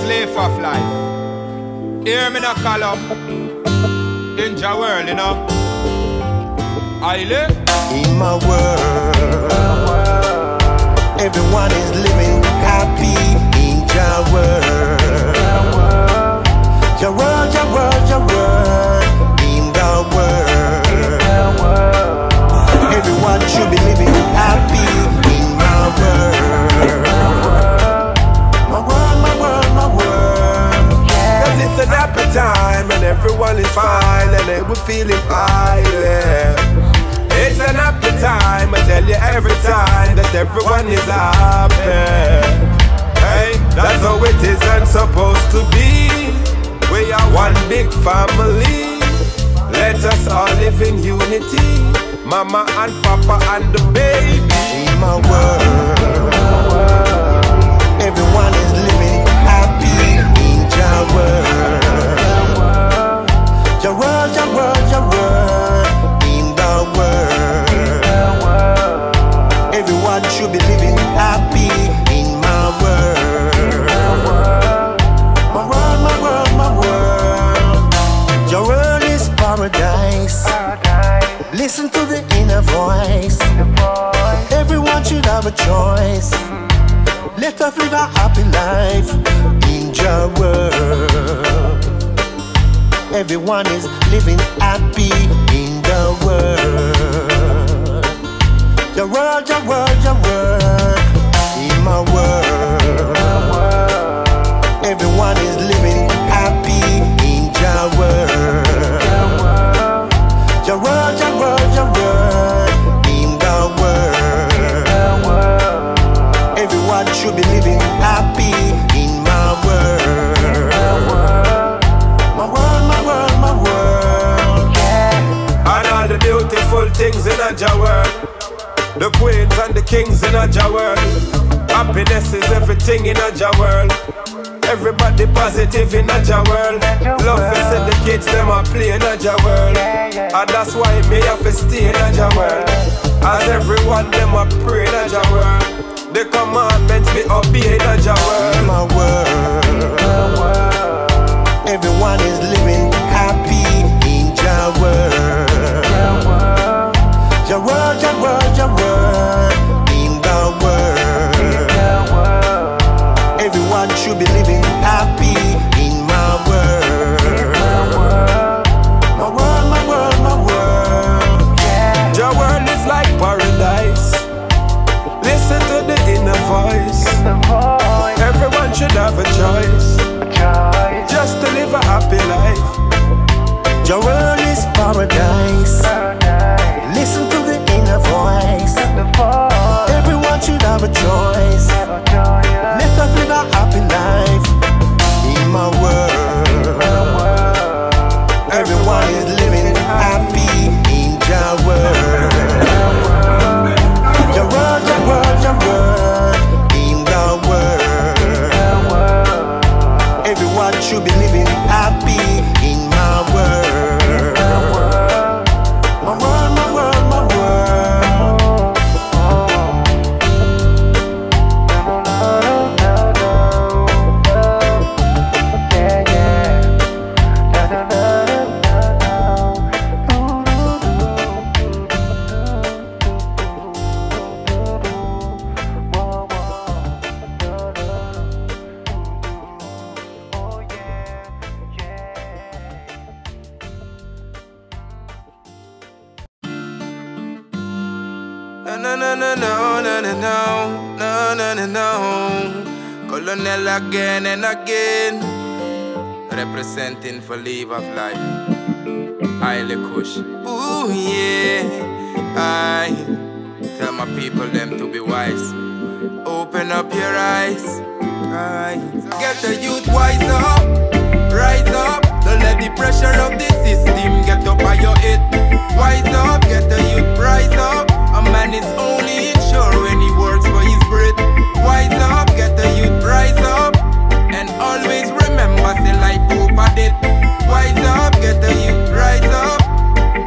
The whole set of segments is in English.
Leaf of Life. Hear me now call up. World, you know. I live. In my world, everyone is living happy in your world. Family. Let us all live in unity. Mama and Papa and the baby. in my world. Everyone is living happy in your world. Your world, your world, your world, Let live a happy life in your world. Everyone is living happy in the world. Your world, your world, your world. In my world. Everyone is living happy in your world. World. The queens and the kings in a world. Happiness is everything in a world. Everybody positive in a world. Love is in the kids, them a play in a world. And that's why me have to stay in a world. As everyone them a pray in a world. The commandments be obeyed in a world. my world. Everyone is living no, no. Colonel again and again, representing for Leaf of Life. Haile Cush. Ooh, yeah. I tell my people them to be wise. Open up your eyes. Aye. Get the youth wise up, rise up. Don't let the pressure of the system get up on your head. Wise up, get the youth rise up. A man is only insured when he works rise up, get the youth rise up, and always remember say life over dead. Wise up, get the youth rise up.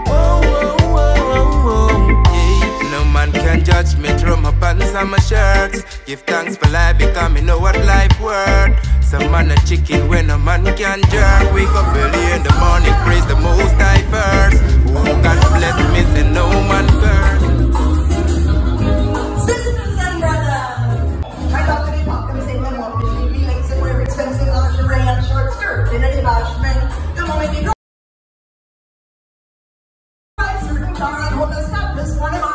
Oh, oh, oh, oh, oh. Yeah, no man can judge me through my pants and my shirts. Give thanks for life because me know what life worth. Some man a chicken when a man can jerk. Wake up early in the morning, praise the most I first. Who can bless me, say no man curse. The moment you. realize you're going to stop this one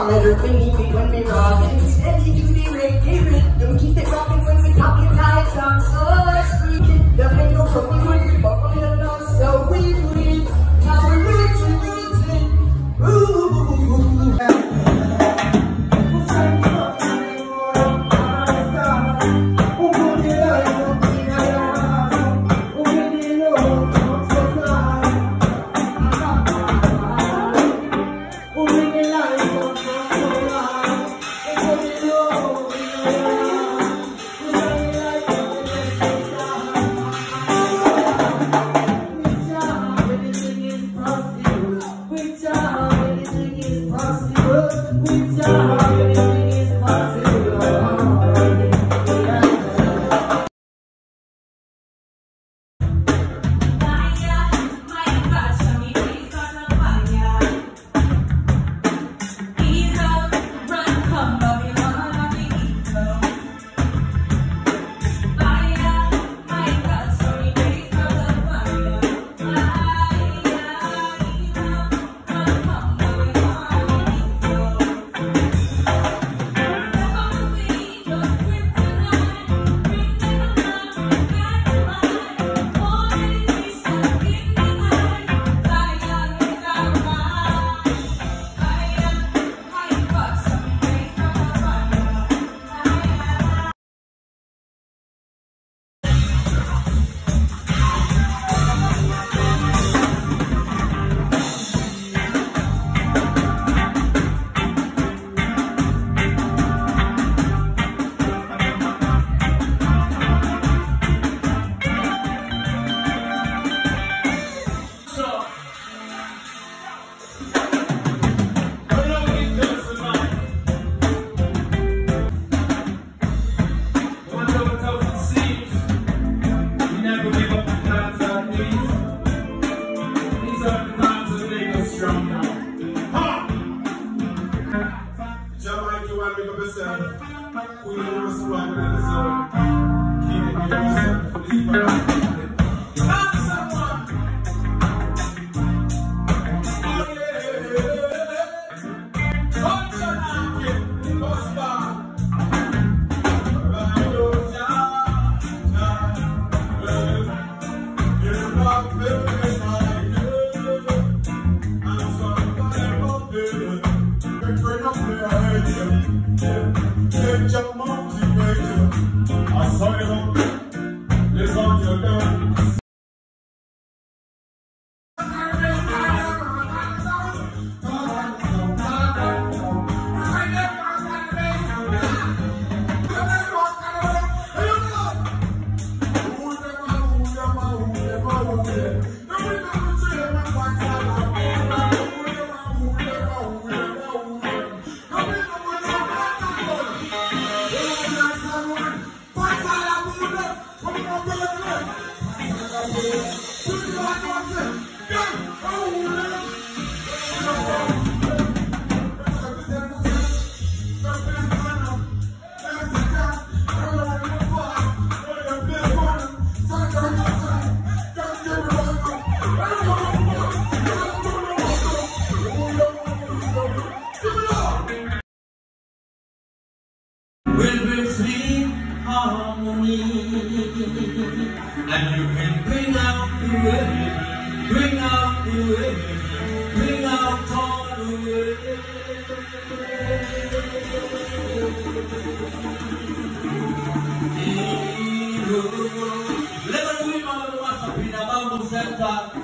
solid earth beneath me when we rock rockin'. Steady to the reggae rhythm, keep it rockin' when we talkin' high songs. Oh, squeakin', the window broken when we buckle it up, so we bleed. Now we're reaching, reaching, ooh. Yeah. A bamboo